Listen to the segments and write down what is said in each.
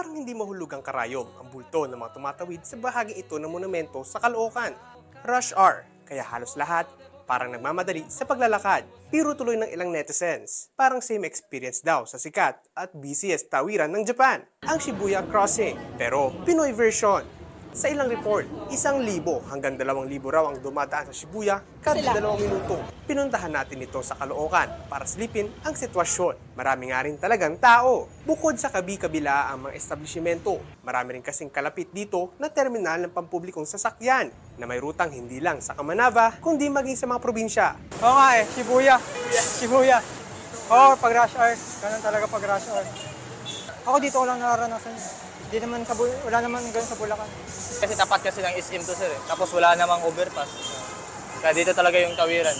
parang hindi mahulugang karayom ang bulto ng mga tumatawid sa bahagi ito ng monumento sa Caloocan. Rush hour, kaya halos lahat parang nagmamadali sa paglalakad. Pero tuloy ng ilang netizens, parang same experience daw sa sikat at busiest tawiran ng Japan, ang Shibuya Crossing. Pero Pinoy version, sa ilang report, isang libo hanggang dalawang libo raw ang dumadaan sa Shibuya kada dalawang minuto. Pinuntahan natin ito sa Caloocan para silipin ang sitwasyon. Marami nga rin talagang tao. Bukod sa kabi-kabila ang mga establishmento, marami rin kasing kalapit dito na terminal ng pampublikong sasakyan na may rutang hindi lang sa Kamanava kundi maging sa mga probinsya. Oo nga eh, Shibuya. Shibuya. Oo, pag rush hour. Ganun talaga pag rush hour. Ako dito ko lang nararanasan. Hindi naman sa, Bu- wala naman ganun sa Bulacan. Kasi tapat kasi ng SM to sir eh. Tapos wala namang overpass. Kaya dito talaga yung tawiran.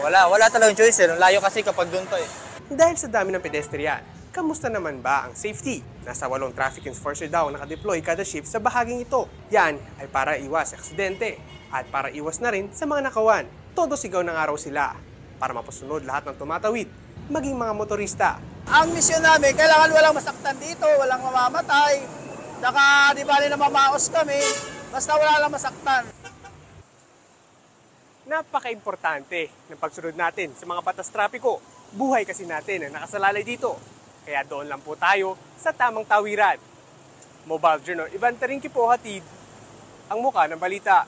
Wala, wala talagang choice eh. Layo kasi kapag doon pa eh. Dahil sa dami ng pedestrian, kamusta naman ba ang safety? Nasa walong traffic enforcer daw nakadeploy kada shift sa bahaging ito. Yan ay para iwas aksidente at para iwas na rin sa mga nakawan. Todo sigaw ng araw sila para mapasunod lahat ng tumatawid, maging mga motorista. Ang misyon namin, kailangan walang masaktan dito, walang mamamatay. Saka di bali na mamaos kami, basta wala lang masaktan. Napaka-importante ng pagsunod natin sa mga batas trapiko. Buhay kasi natin ang nakasalalay dito. Kaya doon lang po tayo sa tamang tawiran. Mobile Journal, Ivan Tarinki po hatid ang muka ng balita.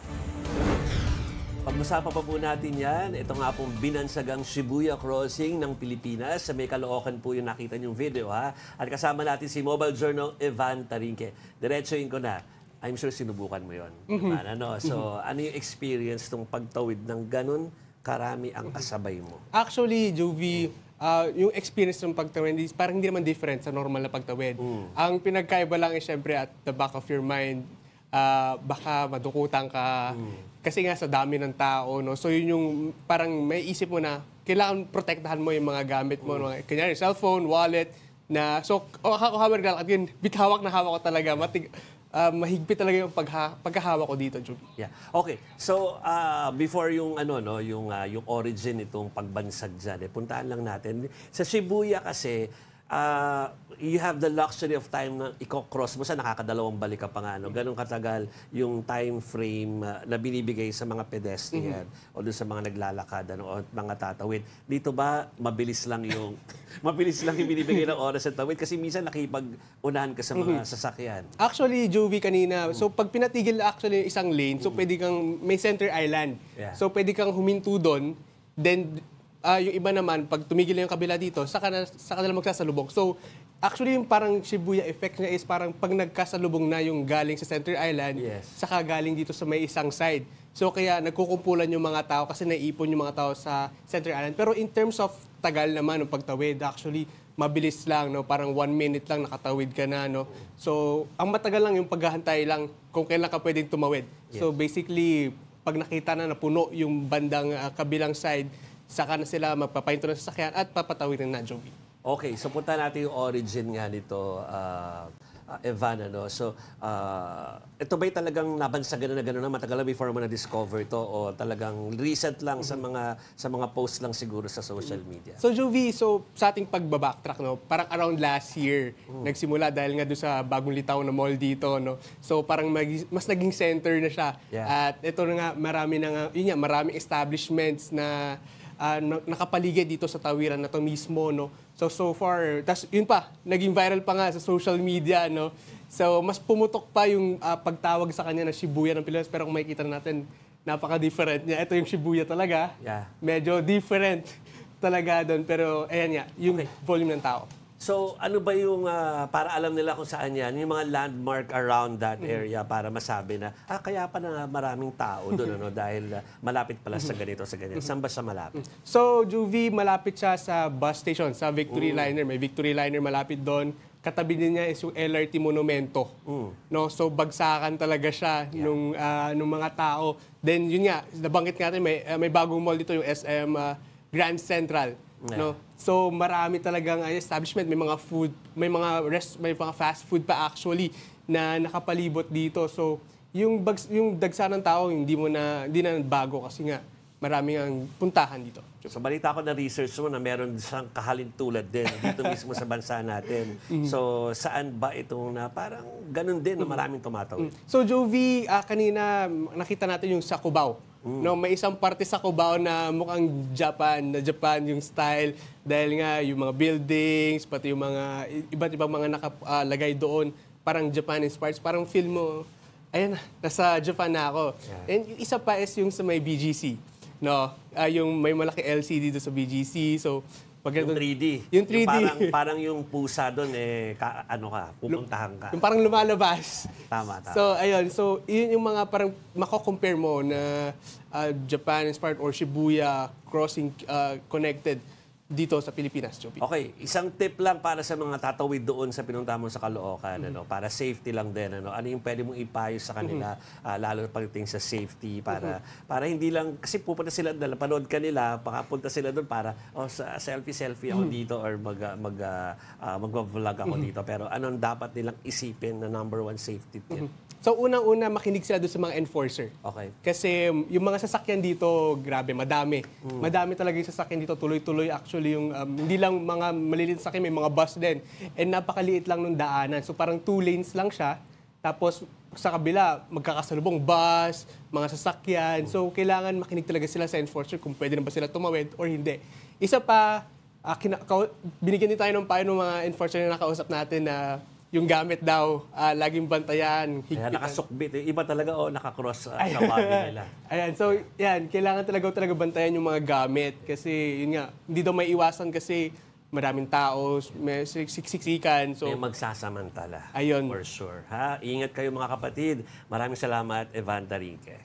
Pag-usapan pa po natin yan, ito nga pong binansagang Shibuya Crossing ng Pilipinas. Sa may Caloocan po yung nakita niyong video ha. At kasama natin si Mobile Journal Evan Tarinque. Diretsoin ko na. I'm sure sinubukan mo yon. Ano, so, ano yung experience ng pagtawid ng ganun karami ang kasabay mo? Actually, Jovi, ah, yung experience ng pagtawid is parang hindi naman different sa normal na pagtawid. Ang pinagkaiba lang is syempre at the back of your mind, ah, baka madukutan ka. Kasi nga sa dami ng tao, no? So yun yung parang may isip mo na kailangan protektahan mo yung mga gamit mo. No? Kanyari, cellphone, wallet, na so oh, ako hawak na at yun bithawak na hawak ko talaga matig ah, mahigpit talaga yung pagha, pagkahawak ko dito Jovi. Yeah. Okay. So, ah, before yung ano no, yung ah, yung origin itong pagbansag diyan, eh, puntahan lang natin. Sa Shibuya kasi ah, you have the luxury of time na i-cross mo sa nakakadalawang balik ka pa nga. No? Ganun katagal yung time frame ah, na binibigay sa mga pedestrian o dun sa mga naglalakad ano, o mga tatawid. Dito ba mabilis lang yung mabilis lang yung binibigay ng oras sa tawid kasi minsan nakipag-unahan ka sa mga sasakyan. Actually, Jovi kanina, so pag pinatigil actually isang lane, so pwede kang, may center island. Yeah. So pwede kang huminto doon, then ah, yung iba naman, pag tumigil na yung kabila dito, saka, na, saka nila magsasalubong. So, actually yung parang Shibuya effect niya is parang pag nagkasalubong na yung galing sa center island, Yes. saka galing dito sa may isang side. So kaya nagkukumpulan yung mga tao kasi naiipon yung mga tao sa center island. Pero in terms of tagal naman ng pagtawid, actually mabilis lang, no? parang one minute lang nakatawid ka na. No? So ang matagal lang yung paghahantay lang kung kailan ka pwedeng tumawid. So basically, pag nakita na napuno yung bandang ah, kabilang side, saka na sila magpapahinto ng sasakyan at papatawid na Joby. Okay, so punta natin yung origin nga nito, ah, ah, Evan. Ano? So, ah, ito ba'y talagang nabansagan na gano'n na matagal na before mo na-discover to o talagang recent lang sa mga sa mga posts lang siguro sa social media? So Jovi, so sa ating pagbabacktrack, no, parang around last year, nagsimula dahil nga doon sa bagong litaw na mall dito, no. So parang mag- mas naging center na siya. Yeah. At ito na nga, marami na nga, yun nga, maraming establishments na na- nakapaligid dito sa tawiran na to mismo, no. So so far, tas yun pa, naging viral pa nga sa social media, no. So mas pumutok pa yung ah, pagtawag sa kanya na Shibuya ng Pilipinas, pero kung makikita natin, napaka-different niya. Ito yung Shibuya talaga. Yeah. Medyo different talaga doon. Pero ayan nga, yung volume ng tao. So, ano ba yung, ah, para alam nila kung saan yan, yung mga landmark around that area para masabi na, ah, kaya pa na maraming tao doon, ano, dahil ah, malapit pala sa ganito, sa ganyan. Saan ba siya malapit? So, Juvie, malapit siya sa bus station, sa Victory Liner. May Victory Liner malapit doon. Katabi din niya is yung LRT Monumento. No, so bagsakan talaga siya nung ah, nung mga tao. Then yun nga, nabanggit natin may ah, may bagong mall dito yung SM ah, Grand Central. No. So marami talagang ah, establishment, may mga food, may mga rest, may mga fast food pa actually na nakapalibot dito. So yung bags, yung dagsa ng tao hindi mo na hindi na bago kasi nga maraming ang puntahan dito. Sa balita ko na research mo na meron siyang kahalintulad din dito mismo sa bansa natin. So, saan ba itong na parang ganun din na maraming tumatawid? So Jovi, ah, kanina nakita natin yung sa Cubao. No, may isang parte sa Cubao na mukhang Japan, na Japan yung style dahil nga yung mga buildings, pati yung mga iba't ibang mga nakalagay doon, parang Japan inspired, parang feel mo ayan, nasa Japan na ako. And yung isa pa is yung sa may BGC. No, Ah, yung may malaki LCD doon sa BGC. So, pag Yung nandun- 3D. Yung 3D. parang, parang yung pusa doon, eh, ka, ano ka, pupuntahan ka. Yung parang lumalabas. Tama, tama. So, ayun. So, yun yung mga parang mako-compare mo na uh, Japan inspired or Shibuya crossing uh, connected dito sa Pilipinas, Joby. Okay, isang tip lang para sa mga tatawid doon sa pinunta mo sa Caloocan, Mm-hmm. ano, para safety lang din. Ano, ano yung pwede mong ipayo sa kanila, Mm-hmm. ah, lalo pagdating sa safety, para para hindi lang, kasi pupunta sila, panood ka nila, pakapunta sila doon para, oh, sa, selfie-selfie ako Mm-hmm. dito or mag, ah, mag, ah, ah, mag-vlog ako dito. Pero anong dapat nilang isipin na number one safety tip? So, unang-una, makinig sila doon sa mga enforcer. Okay. Kasi yung mga sasakyan dito, grabe, madami. Madami talaga yung sasakyan dito, tuloy-tuloy actually yung, um, hindi lang mga maliliit sasakyan, may mga bus din. And napakaliit lang nung daanan. So parang two lanes lang siya. Tapos sa kabila, magkakasalubong bus, mga sasakyan. So kailangan makinig talaga sila sa enforcer kung pwede na ba sila tumawid or hindi. Isa pa, kau- binigyan din tayo ng payo ng mga enforcer na nakausap natin na yung gamit daw, ah, laging bantayan, Kaya higpitan. nakasukbit. eh. Iba talaga, oh, nakakross uh, sa body nila. Ayan, so yan, kailangan talaga talaga bantayan yung mga gamit kasi yun nga, hindi daw may iwasan kasi maraming tao, may sik- siksikan. So, May magsasamantala. Ayun. For sure. Ha? Ingat kayo mga kapatid. Maraming salamat, Evan Darinque.